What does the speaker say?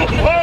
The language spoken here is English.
Oh,